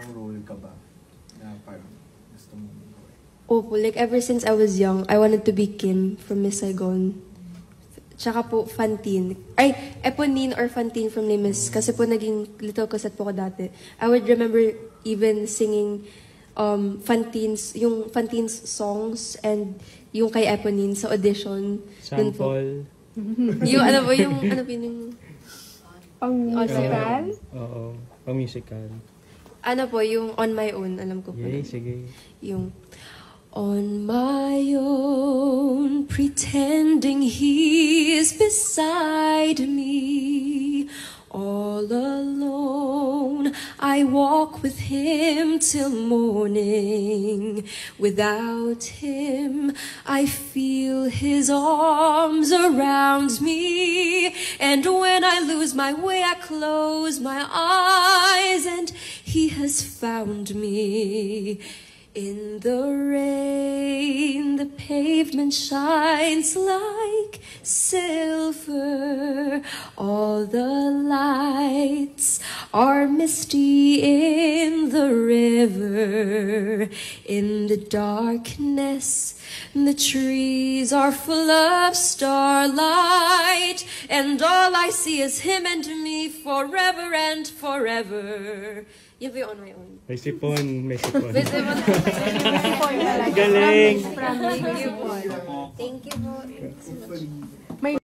Parang role ka ba na parang gusto mong gawin? Opo, like ever since I was young, I wanted to be Kim from Miss Saigon. Tsaka po, Fantine. Ay, Eponine or Fantine from Les Mis. Kasi po naging little cassette po ko dati. I would remember even singing um, Fantine's, yung Fantine's songs and yung kay Eponine sa audition. Sample. Yung ano po, yung, ano po, yung, Pang musical? Oo. Pang musical. Ano po, yung On My Own, alam ko po. Yay, sige. Yung On my own, pretending he's beside me. All alone, I walk with him till morning. Without him, I feel his arms around me. And when I lose my way, I close my eyes, has found me. In the rain, the pavement shines like silver. All the lights are misty in the river. In the darkness, the trees are full of starlight. And all I see is him and me forever and forever. You'll be on my own. May sipon, may sipon. Visible. Galing! Thank you po. Thank you po. Hopefully,